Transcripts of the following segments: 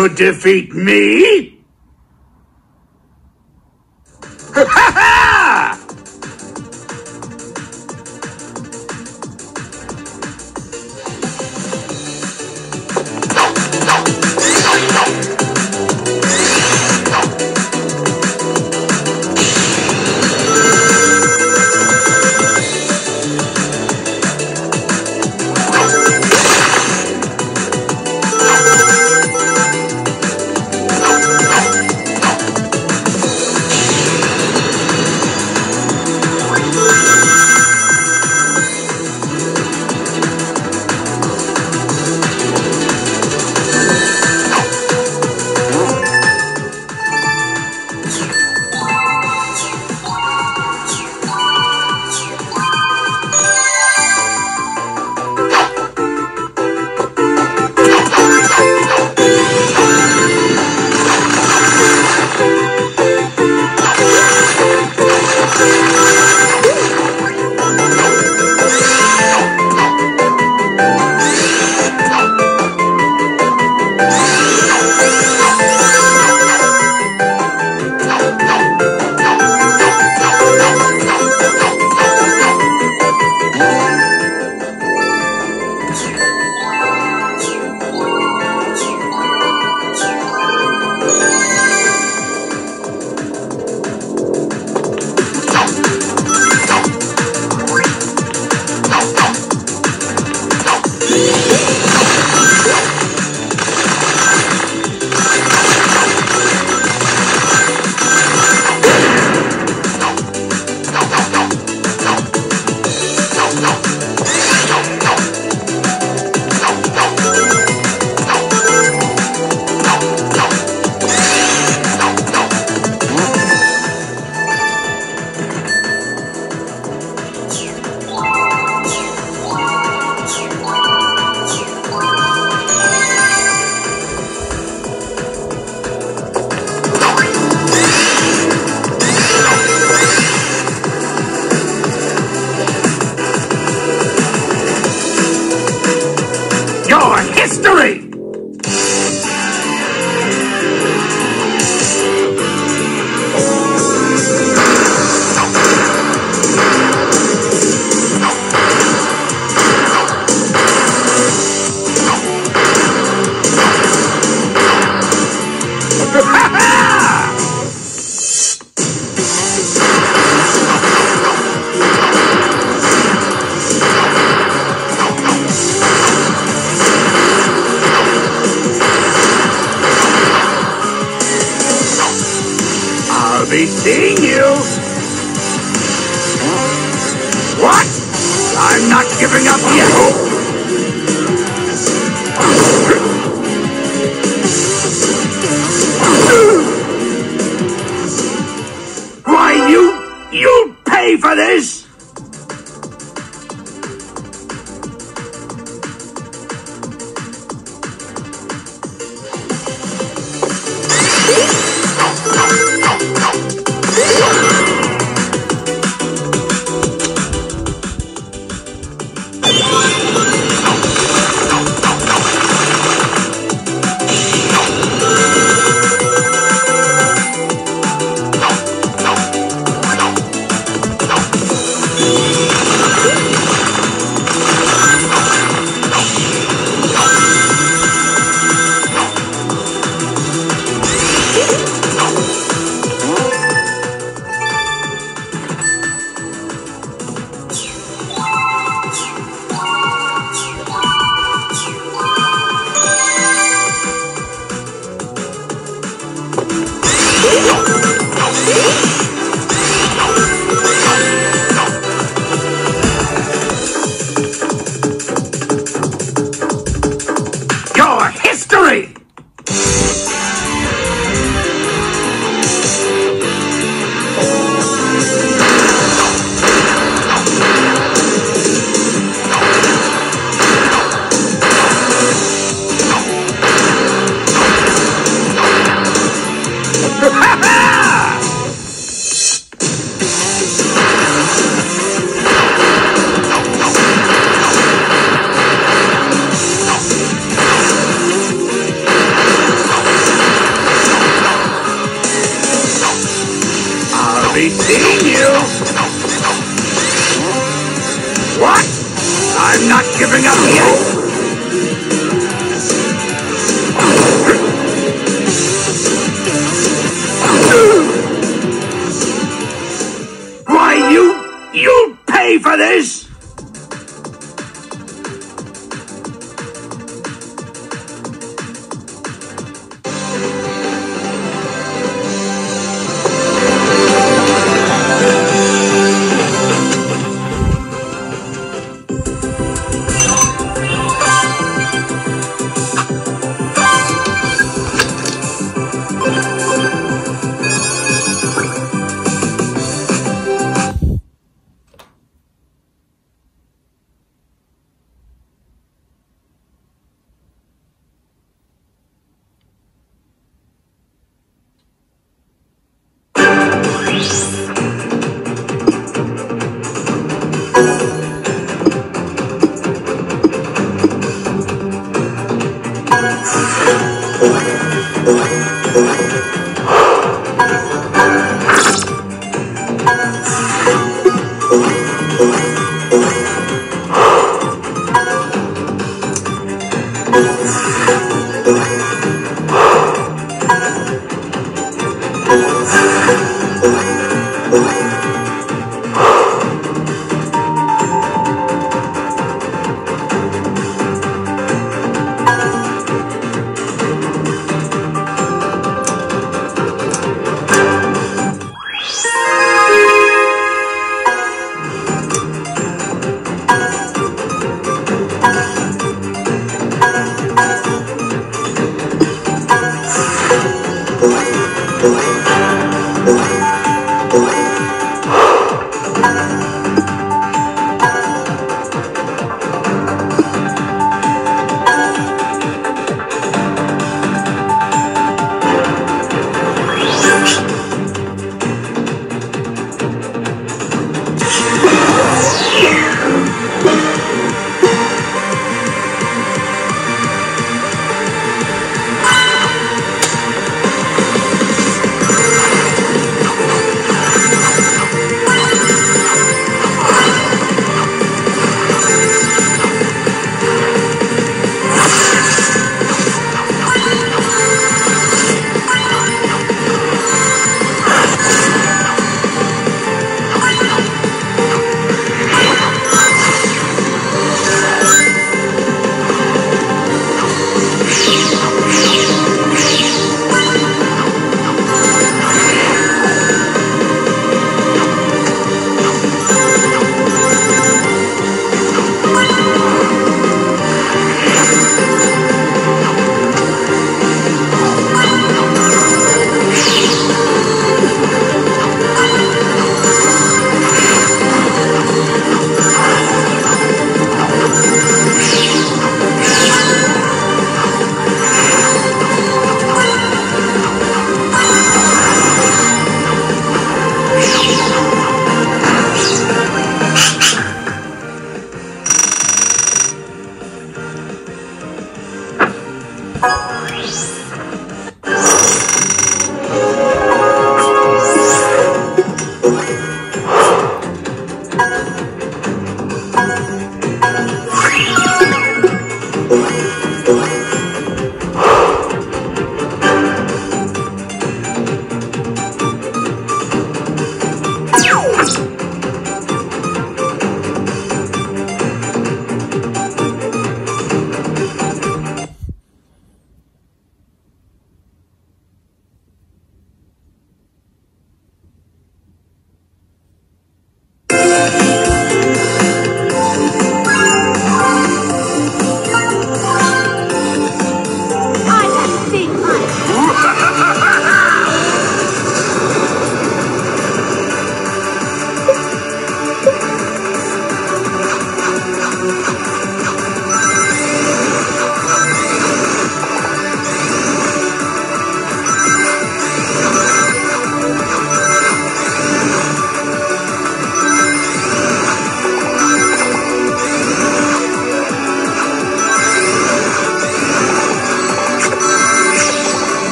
could defeat me? Giving up yet.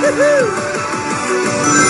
Woohoo!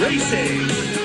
Racing.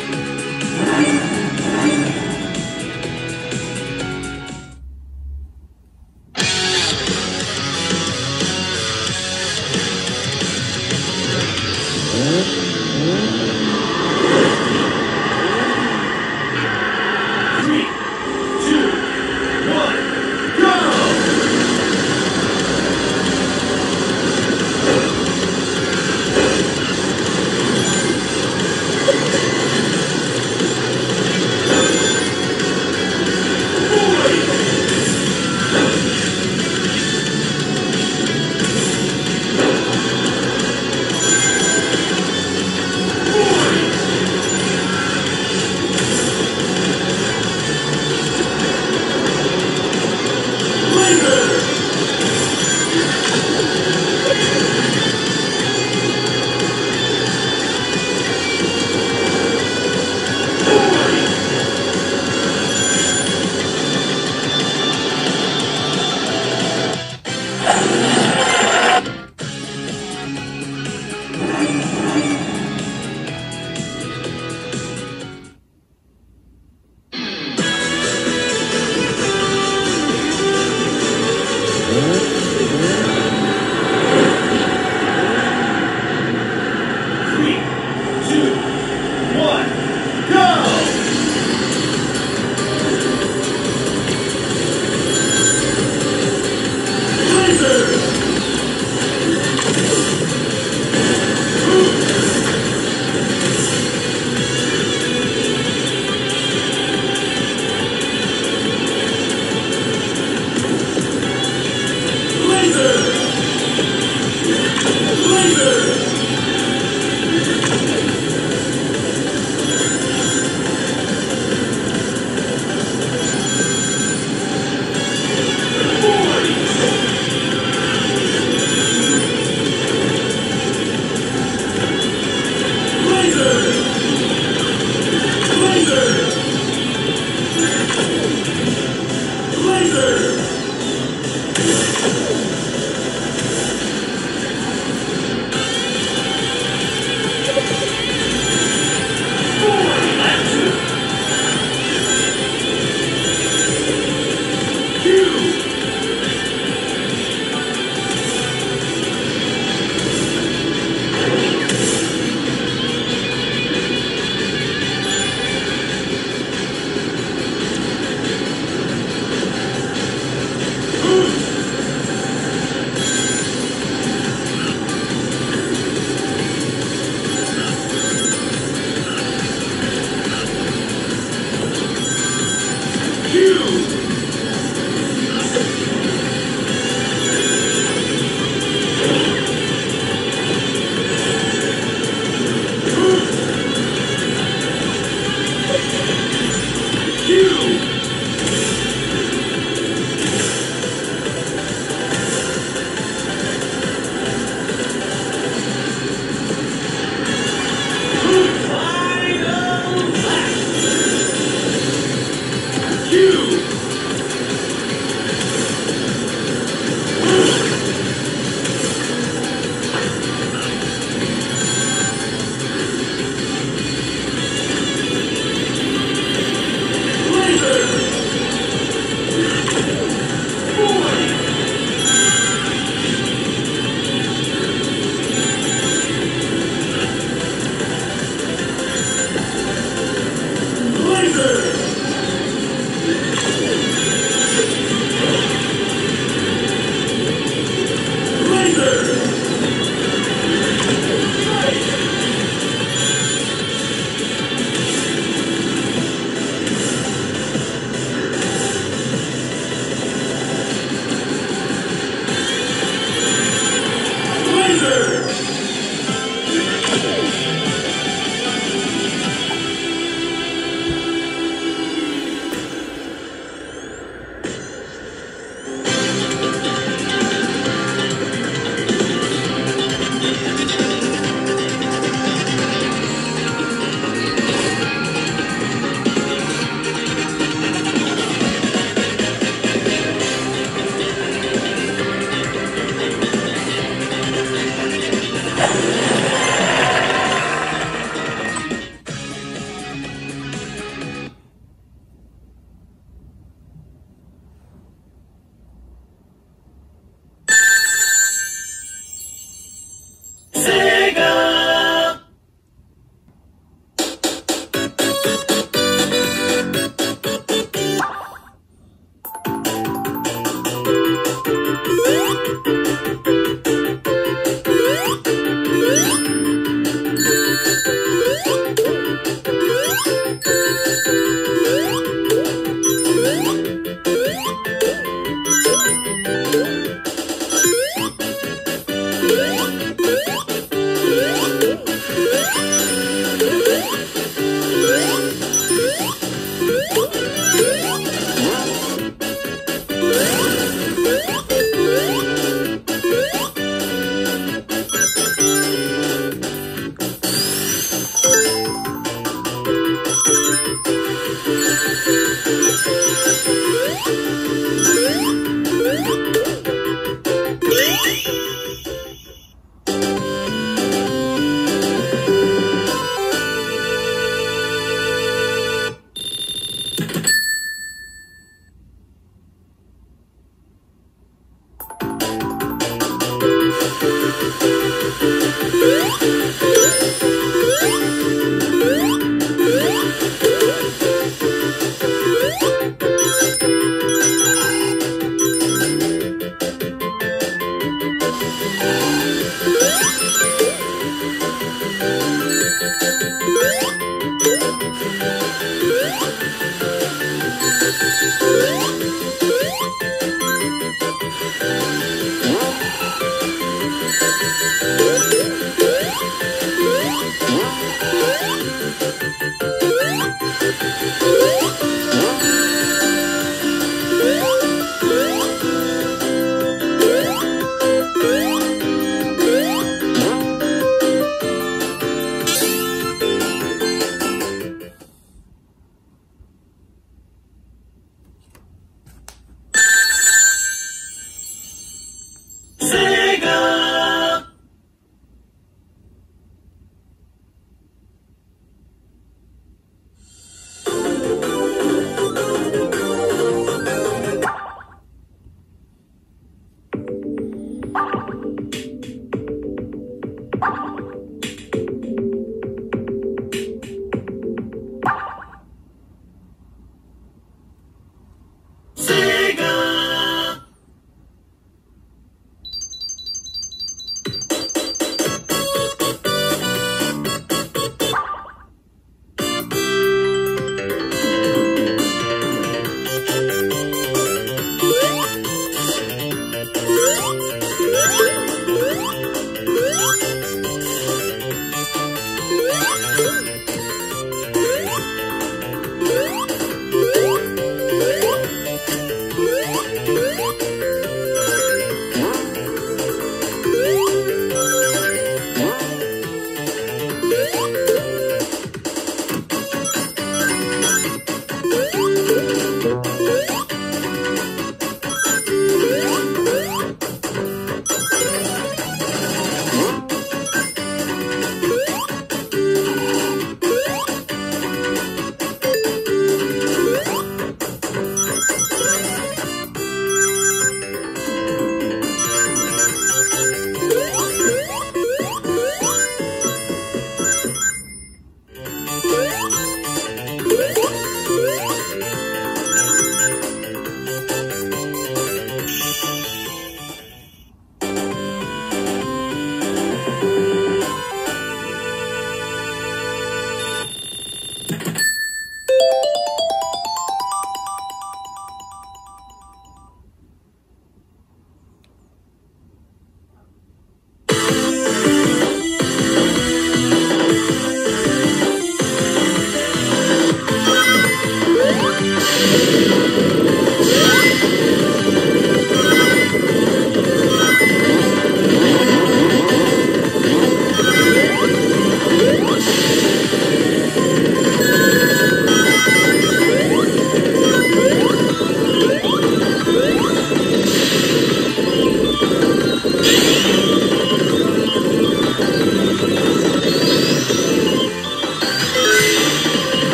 Blazers!